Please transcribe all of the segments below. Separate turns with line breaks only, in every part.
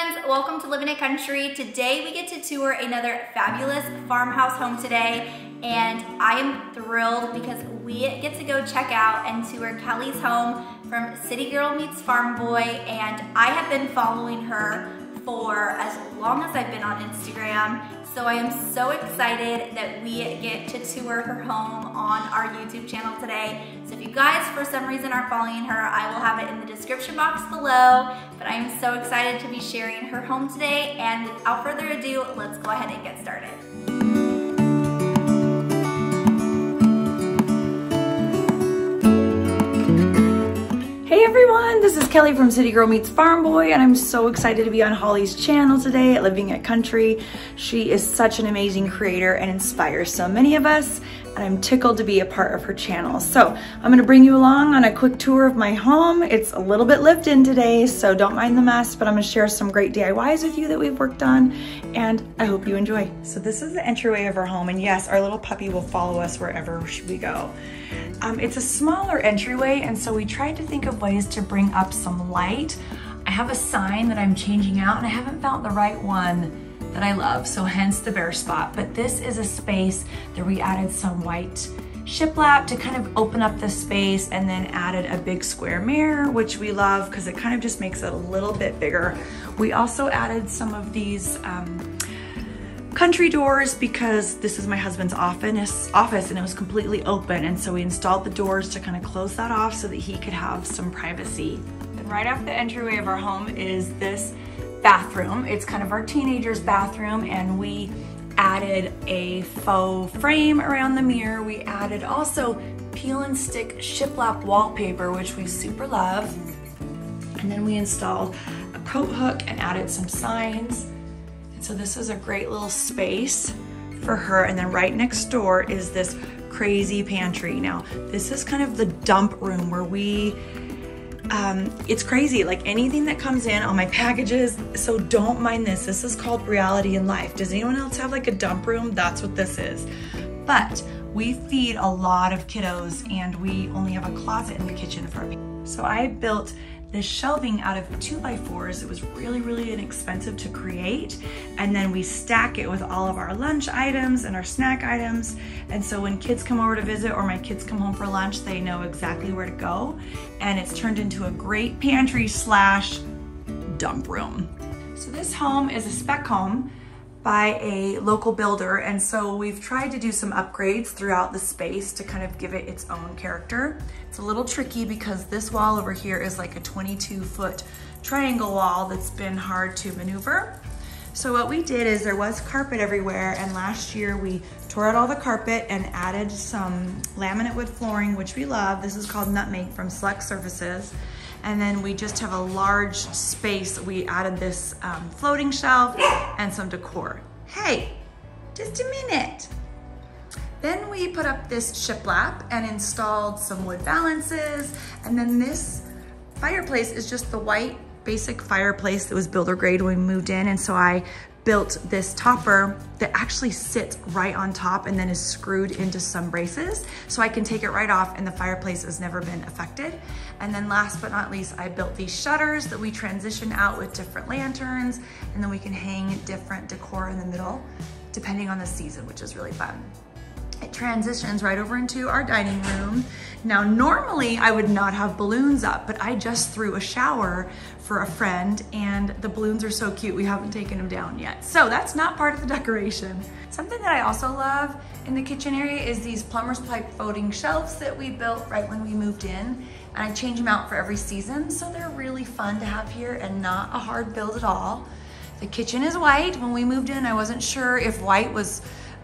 friends, welcome to Living it Country. Today we get to tour another fabulous farmhouse home today and I am thrilled because we get to go check out and tour Kelly's home from City Girl Meets Farm Boy and I have been following her for as long as I've been on Instagram so I am so excited that we get to tour her home on our YouTube channel today. So if you guys for some reason aren't following her, I will have it in the description box below. But I am so excited to be sharing her home today. And without further ado, let's go ahead and get started.
Hey everyone, this is Kelly from City Girl Meets Farm Boy and I'm so excited to be on Holly's channel today at Living it Country. She is such an amazing creator and inspires so many of us and I'm tickled to be a part of her channel. So I'm gonna bring you along on a quick tour of my home. It's a little bit lived in today, so don't mind the mess, but I'm gonna share some great DIYs with you that we've worked on and I hope you enjoy. So this is the entryway of our home and yes, our little puppy will follow us wherever we go. Um, it's a smaller entryway and so we tried to think of ways to bring up some light. I have a sign that I'm changing out and I haven't found the right one that I love, so hence the bare spot. But this is a space that we added some white shiplap to kind of open up the space and then added a big square mirror, which we love because it kind of just makes it a little bit bigger. We also added some of these um, country doors because this is my husband's office, and it was completely open. And so we installed the doors to kind of close that off so that he could have some privacy. And right off the entryway of our home is this bathroom. It's kind of our teenager's bathroom and we added a faux frame around the mirror. We added also peel and stick shiplap wallpaper, which we super love. And then we installed a coat hook and added some signs. So this is a great little space for her. And then right next door is this crazy pantry. Now, this is kind of the dump room where we, um, it's crazy, like anything that comes in on my packages, so don't mind this. This is called reality in life. Does anyone else have like a dump room? That's what this is. But we feed a lot of kiddos and we only have a closet in the kitchen for me. So I built this shelving out of two by fours. It was really, really inexpensive to create. And then we stack it with all of our lunch items and our snack items. And so when kids come over to visit or my kids come home for lunch, they know exactly where to go. And it's turned into a great pantry slash dump room. So this home is a spec home by a local builder and so we've tried to do some upgrades throughout the space to kind of give it its own character. It's a little tricky because this wall over here is like a 22 foot triangle wall that's been hard to maneuver. So what we did is there was carpet everywhere and last year we tore out all the carpet and added some laminate wood flooring, which we love. This is called Nutmeg from Select Surfaces. And then we just have a large space. We added this um, floating shelf and some decor. Hey, just a minute. Then we put up this shiplap and installed some wood valances. And then this fireplace is just the white basic fireplace that was builder grade when we moved in. And so I built this topper that actually sits right on top and then is screwed into some braces. So I can take it right off and the fireplace has never been affected. And then last but not least, I built these shutters that we transition out with different lanterns and then we can hang different decor in the middle depending on the season, which is really fun. It transitions right over into our dining room. Now, normally I would not have balloons up, but I just threw a shower for a friend and the balloons are so cute, we haven't taken them down yet. So that's not part of the decoration. Something that I also love in the kitchen area is these plumber's pipe folding shelves that we built right when we moved in. And I change them out for every season, so they're really fun to have here and not a hard build at all. The kitchen is white. When we moved in, I wasn't sure if white was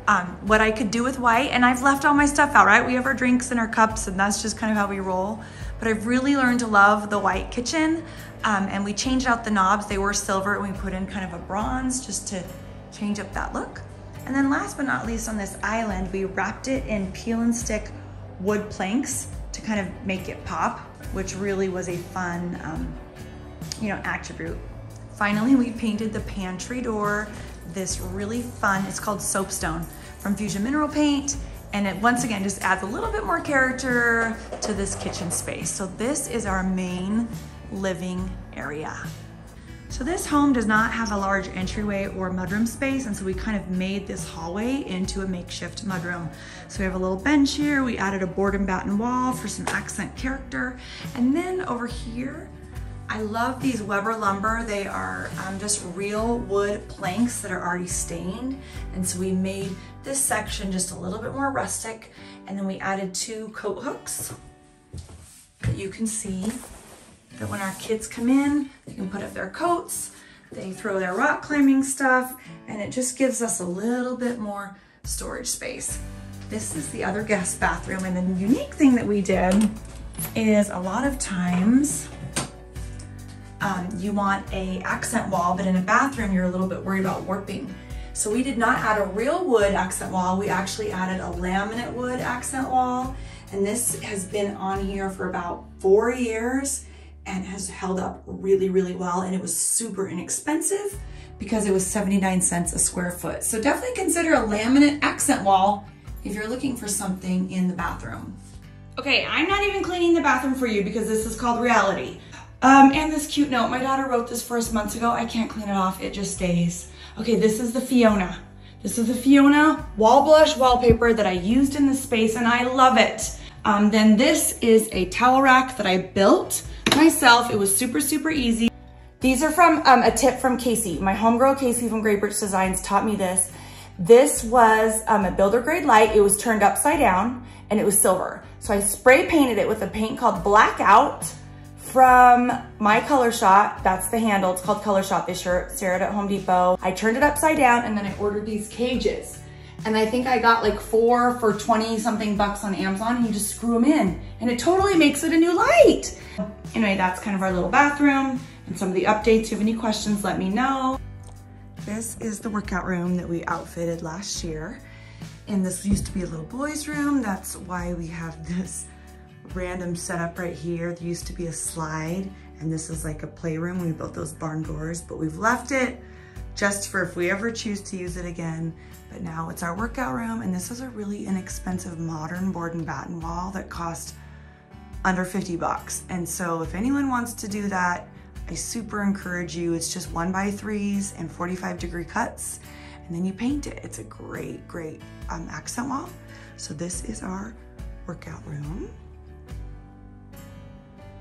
um, what I could do with white and I've left all my stuff out, right? We have our drinks and our cups and that's just kind of how we roll. But I've really learned to love the white kitchen um, and we changed out the knobs. They were silver and we put in kind of a bronze just to change up that look. And then last but not least on this island, we wrapped it in peel and stick wood planks to kind of make it pop, which really was a fun, um, you know, attribute. Finally, we painted the pantry door this really fun, it's called Soapstone from Fusion Mineral Paint. And it once again just adds a little bit more character to this kitchen space. So this is our main living area. So this home does not have a large entryway or mudroom space, and so we kind of made this hallway into a makeshift mudroom. So we have a little bench here, we added a board and batten wall for some accent character, and then over here, I love these Weaber lumber. They are um, just real wood planks that are already stained. And so we made this section just a little bit more rustic. And then we added two coat hooks that you can see that when our kids come in, they can put up their coats, they throw their rock climbing stuff, and it just gives us a little bit more storage space. This is the other guest bathroom, and the unique thing that we did is a lot of times you want a accent wall, but in a bathroom, you're a little bit worried about warping. So we did not add a real wood accent wall. We actually added a laminate wood accent wall. And this has been on here for about four years and has held up really, really well. And it was super inexpensive because it was 79 cents a square foot. So definitely consider a laminate accent wall if you're looking for something in the bathroom. Okay, I'm not even cleaning the bathroom for you because this is called reality. Um, and this cute note, my daughter wrote this for us months ago. I can't clean it off, it just stays. Okay, this is the Fiona. This is the Fiona wall blush wallpaper that I used in the space and I love it. Um, then this is a towel rack that I built myself. It was super, super easy. These are from um, a tip from Casey. My homegirl Casey from Great Birch Designs taught me this. This was um, a builder grade light. It was turned upside down and it was silver. So I spray painted it with a paint called Blackout from my Color Shot. That's the handle. It's called Color Shot. They sure it at Home Depot. I turned it upside down and then I ordered these cages. And I think I got like four for 20 something bucks on Amazon and you just screw them in and it totally makes it a new light. Anyway, that's kind of our little bathroom and some of the updates. If you have any questions, let me know. This is the workout room that we outfitted last year. And this used to be a little boys room. That's why we have this random setup right here. There used to be a slide and this is like a playroom. We built those barn doors, but we've left it just for if we ever choose to use it again. But now it's our workout room and this is a really inexpensive modern board and batten wall that cost under 50 bucks. And so if anyone wants to do that, I super encourage you. It's just one by threes and 45 degree cuts and then you paint it. It's a great, great um, accent wall. So this is our workout room.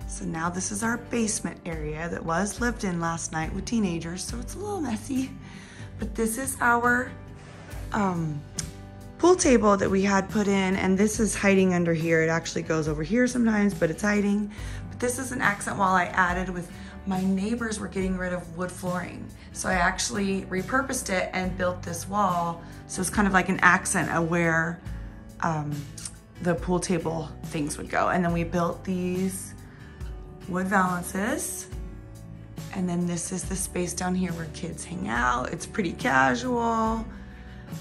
So now this is our basement area that was lived in last night with teenagers, so it's a little messy. But this is our um, pool table that we had put in, and this is hiding under here. It actually goes over here sometimes, but it's hiding. But this is an accent wall I added with my neighbors were getting rid of wood flooring. So I actually repurposed it and built this wall. So it's kind of like an accent of where um, the pool table things would go. And then we built these wood valances. And then this is the space down here where kids hang out. It's pretty casual.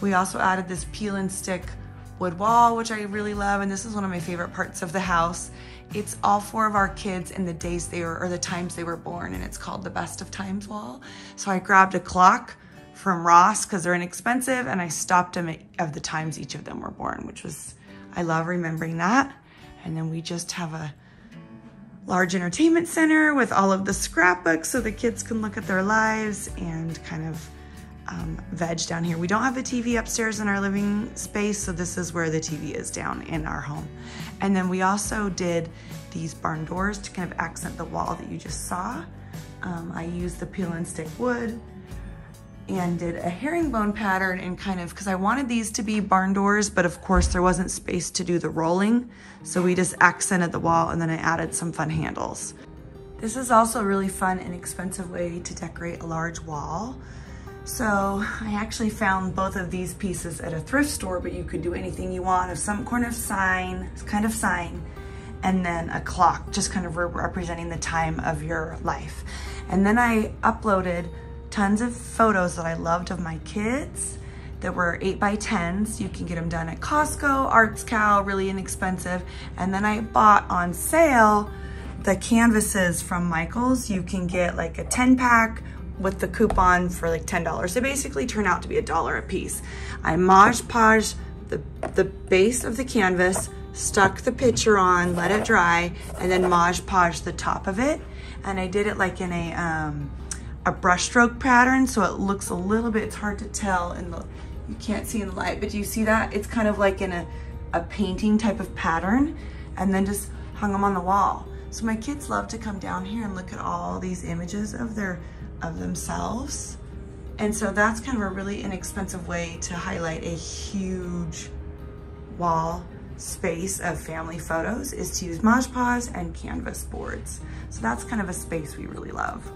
We also added this peel and stick wood wall, which I really love. And this is one of my favorite parts of the house. It's all four of our kids and the days they were, or the times they were born. And it's called the best of times wall. So I grabbed a clock from Ross because they're inexpensive and I stopped them of the times each of them were born, which was, I love remembering that. And then we just have a large entertainment center with all of the scrapbooks so the kids can look at their lives and kind of um, veg down here. We don't have a TV upstairs in our living space, so this is where the TV is down in our home. And then we also did these barn doors to kind of accent the wall that you just saw. Um, I used the peel and stick wood and did a herringbone pattern and kind of, because I wanted these to be barn doors, but of course there wasn't space to do the rolling. So we just accented the wall and then I added some fun handles. This is also a really fun and expensive way to decorate a large wall. So I actually found both of these pieces at a thrift store, but you could do anything you want of some kind of sign, kind of sign, and then a clock, just kind of representing the time of your life. And then I uploaded tons of photos that I loved of my kids that were 8 by 10s. You can get them done at Costco, ArtsCow, really inexpensive. And then I bought on sale the canvases from Michaels. You can get like a 10 pack with the coupon for like $10. They basically turn out to be a dollar a piece. I Mod Podge the, the base of the canvas, stuck the picture on, let it dry, and then Mod Podge the top of it. And I did it like in a, um, a brushstroke pattern, so it looks a little bit, it's hard to tell and you can't see in the light, but do you see that? It's kind of like in a, a painting type of pattern, and then just hung them on the wall. So my kids love to come down here and look at all these images of their, of themselves. And so that's kind of a really inexpensive way to highlight a huge wall space of family photos is to use Mod Podge and canvas boards. So that's kind of a space we really love.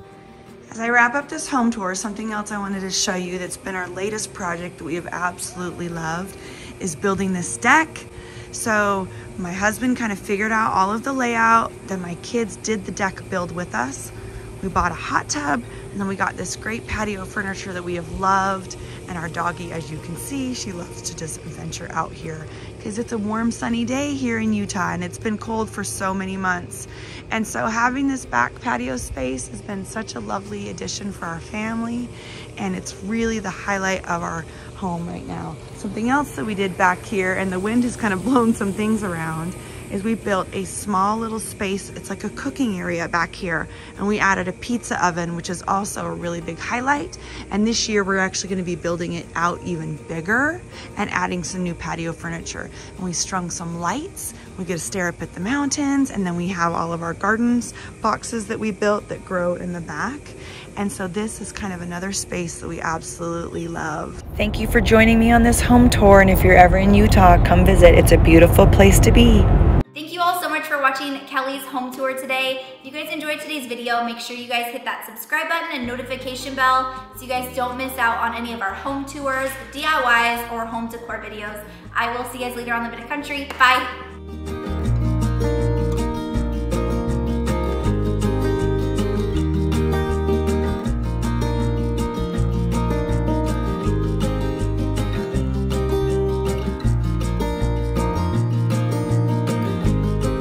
As I wrap up this home tour, something else I wanted to show you that's been our latest project that we have absolutely loved is building this deck. So my husband kind of figured out all of the layout, then my kids did the deck build with us. We bought a hot tub and then we got this great patio furniture that we have loved. And our doggie, as you can see, she loves to just venture out here because it's a warm sunny day here in Utah and it's been cold for so many months. And so having this back patio space has been such a lovely addition for our family. And it's really the highlight of our home right now. Something else that we did back here and the wind has kind of blown some things around is we built a small little space. It's like a cooking area back here. And we added a pizza oven, which is also a really big highlight. And this year we're actually gonna be building it out even bigger and adding some new patio furniture. And we strung some lights. We get to stare up at the mountains. And then we have all of our gardens boxes that we built that grow in the back. And so this is kind of another space that we absolutely love. Thank you for joining me on this home tour. And if you're ever in Utah, come visit. It's a beautiful place to be.
Thank you all so much for watching Kelly's home tour today. If you guys enjoyed today's video, make sure you guys hit that subscribe button and notification bell so you guys don't miss out on any of our home tours, DIYs, or home decor videos. I will see you guys later on the bit of Country. Bye.